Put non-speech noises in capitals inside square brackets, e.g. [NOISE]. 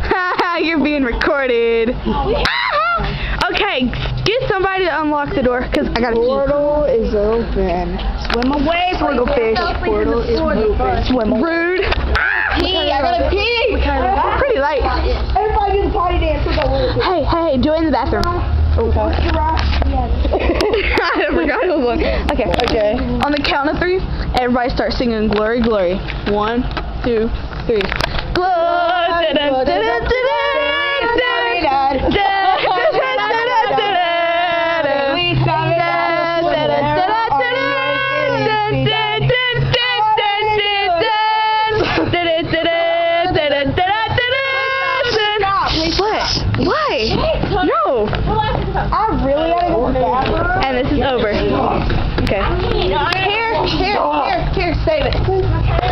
Haha, [LAUGHS] You're being recorded. [LAUGHS] okay, get somebody to unlock the door, because I gotta pee. Portal is open. Swim away, portal fish. Portal is open. Swim. Rude. Pee, I gotta pee. Pretty light. Everybody do the party dance Hey, hey, do it in the bathroom. [LAUGHS] I forgot it was one. Okay. Okay. On the count of three, everybody start singing Glory, Glory. One, two, three. I really gotta. And this is over. Okay. Here, here, here, here, save it.